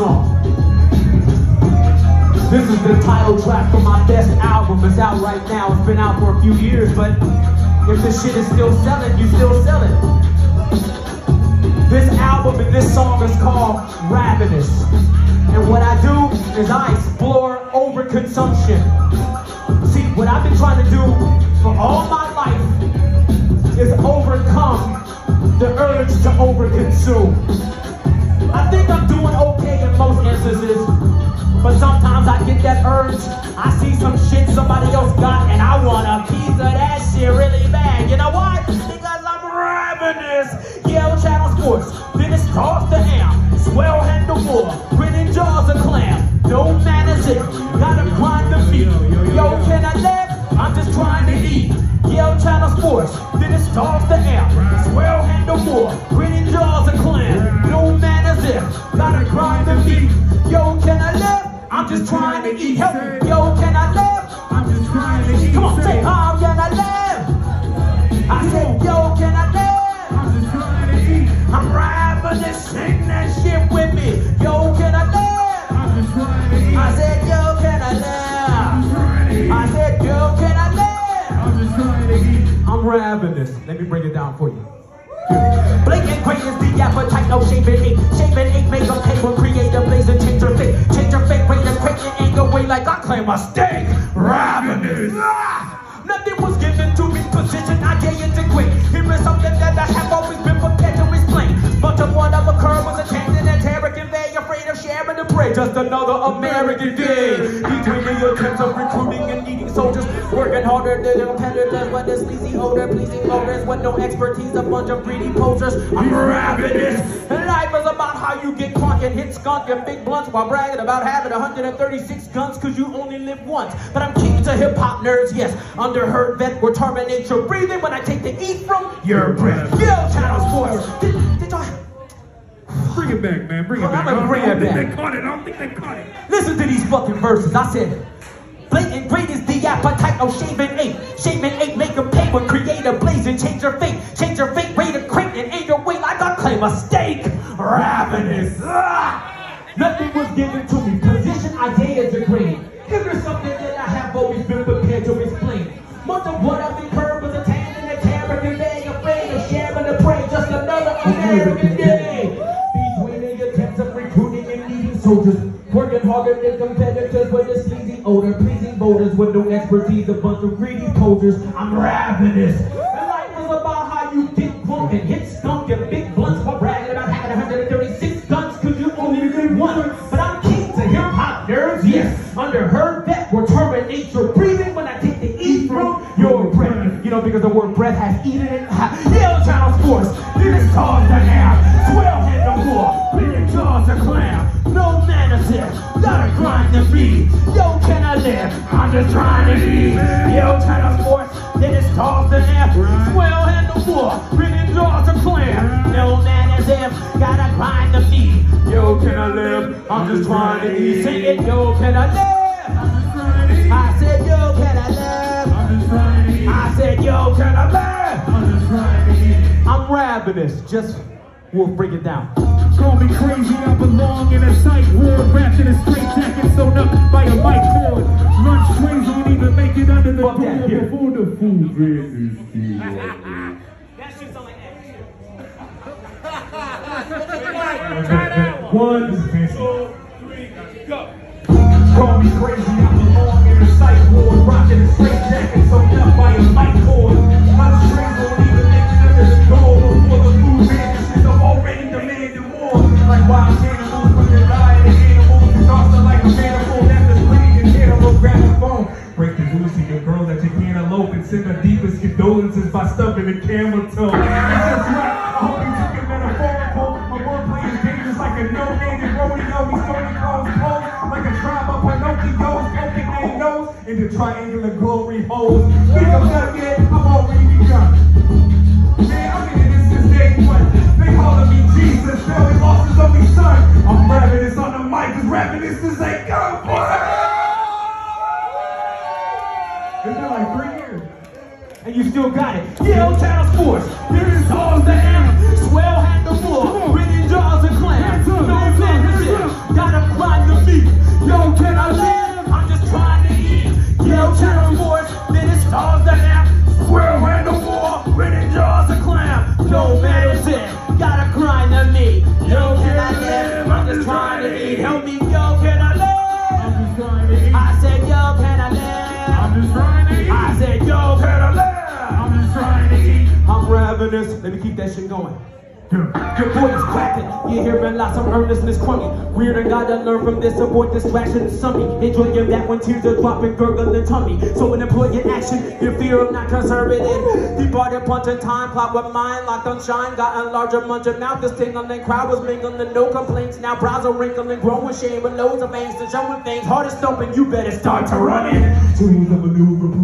song. This is the title track from my best album. It's out right now. It's been out for a few years, but if this shit is still selling, you still sell it. This album and this song is called Ravenous. And what I do is I explore overconsumption. See, what I've been trying to do for all my life is overcome the urge to overconsume. I think I'm doing okay in most instances, but sometimes I get that urge. I see some shit somebody else got, and I want a piece of that shit really bad. You know why? Because I'm ravenous. Yale Channel Sports, finish toss the ham, swell handle more, grinning jaws of clam. No manners it, gotta grind the meat. Yo, can I live? I'm just trying to eat. Yale Channel Sports, finish toss the ham, swell handle more, gotta grind. Yo, can I live? I'm just trying to eat. Help me. Yo, can I live? I'm just trying to eat. Come on, say, how can I live? I said, yo, can I live? I'm just trying to eat. I'm ravenous, sing that shit with me. Yo, can I live? I'm just trying to eat. I said, yo, can I I'm live? trying to eat. I said, yo, can I live? I'm just trying to eat. I'm ravenous. Let me break it down for you. Blink and quick is the appetite, no shaving ink. Shaving like I Just another American day. Between the attempts of recruiting and needing soldiers, working harder than competitors, but the sleazy odor, pleasing voters with no expertise, a bunch of greedy posers. I'm ravenous. Life is about how you get crunk and hit skunk and big blunts while bragging about having 136 guns cause you only live once. But I'm king to hip hop nerds, yes. Underheard vet will terminate your breathing when I take the E from your breath. Yo, Channel Sports. Did, did y'all Bring it back, man. Bring it back. I don't- bring I don't it think back. they caught it. I don't think they caught it. Listen to these fucking verses. I said, blatant great is the appetite of shaving eight. Shaving eight, make a pay create a blaze and change your fate. Change your fate, rate a crate and aim your way like I claim a steak. Ravenous. Ah! Nothing was given to me. Position ideas are great. Here is something that I have always been prepared to explain. Much of what I've incurred was attained in a terror conveying afraid of sharing the prey. Just another American soldiers, working harder than competitors with a sleazy odor, pleasing voters with no expertise, a bunch of greedy posers. I'm ravenous. And life is about how you get drunk and hit skunk and big blunts while bragging about having 136 guns cause you only live one? But I'm king to hip hop nerds, yes. Under her vet will terminate your breathing when I take the E from your breath. You know, because the word breath has eaten it. Yale Channel Sports, this is called the gotta grind. Yo, can I live? I'm just trying to eat. Yo, Channel Sports, this is called the ham. Swell head the war, big jaws a clam. No manners here, gotta grind the beat. Yo, can I live? I'm just trying to eat. Sing it, yo, can I live? Trying to. I said, yo, can I live? Trying to. I said, yo, can I live? I'm trying to ravenous. Just, we'll break it down. Call me crazy, I belong in a sight ward Wrapped in a straight jacket That shit's on like One, two, three, go. Call me crazy, I belong in a sight ward Rocking a straight jacket nose the triangular glory holes Think I'm done yet, I'm already begun Man, I'm in this since day one. They calling me Jesus, Billy lost his only son. I'm rapping this on the mic, cause rapping this is a gun It's been like three years. And you still got it. Yale Channel Sports. This is all the ham. Swell hand the floor. I'm ravenous. Let me keep that shit going. Your voice cracking, you're hearing lots of earnestness crummy. Weird and gotta learn from this, avoid distraction and sunny. Enjoy your back when tears are dropping, gurgling tummy. So when employ your action, your fear of not conservative. Departed punch of time, plot with mine, locked on shine. Got a larger munch of mouth, this tingling crowd was mingling, no complaints. Now brows are wrinkling, growing shame with loads of angst and showing things. Heart is thumping, you better start to run it. Tools of maneuver, proven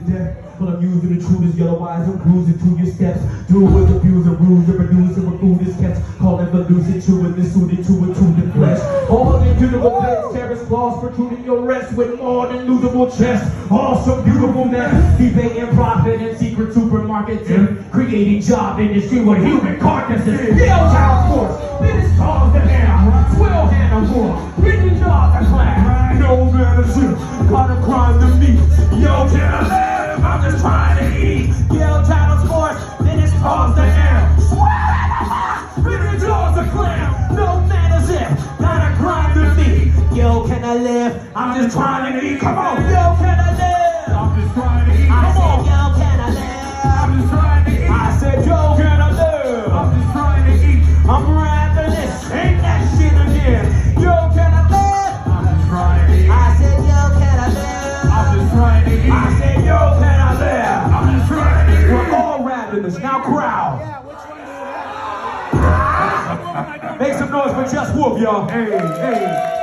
eluded death. But I'm using the truest yellow eyes, I'm cruising to your steps. Do with abuse and rules, and and recruit this catch. Calling the lucid to and the suited to a to the flesh. All the beautiful beds, terrace flaws protruding your rest with more than losable chest. Awesome, beautiful mess. Debating profit and secret supermarkets creating job industry with human carcasses. Yale child force, finish cause the ham. Swill hand of war, written jaws a clan. No man is it, gotta grind the meat. Yo, can I I'm just trying to eat. Yell title scores, then it's Pause pause the the ham. Swear Written jaws a clam, no man is it, gotta grind to me. Yo, can I live? I'm just trying to eat. Come on. Yo, can I now crowd. Make some noise for Just Wulf, y'all. Hey, hey.